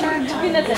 çok Dibine de.